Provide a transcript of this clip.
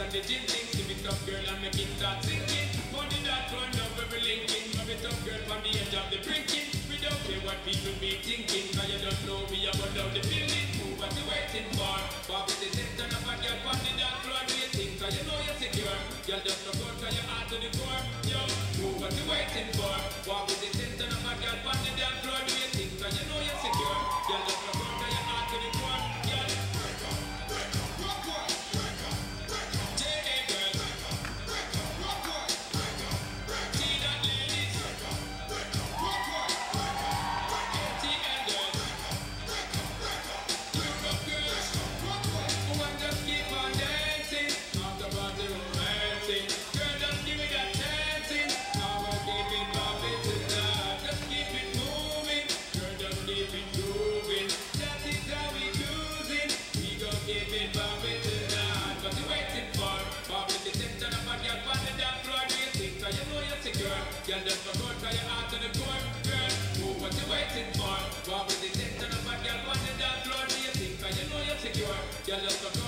and the gym things. Give it up, girl, and make it start sinking. Money that run up every linking. Love girl, from the edge of the drinking. We don't care what people be thinking. Cause you don't know me, I go down the. Move what you waiting for. Walk with the center of a girl, from the dance floor. Do you think? Cause you know you're secure. Girl, just look out, cause you're hard to the What you waiting for? The of girl the dance floor. Do you think? You know you're secure. You're out to. Girl, what you waiting for? The of girl the dance floor. Do you think? You know you're secure. For